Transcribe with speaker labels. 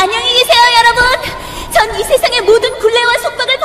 Speaker 1: 안녕히 계세요, 여러분! 전 이 세상의 모든 굴레와 속박을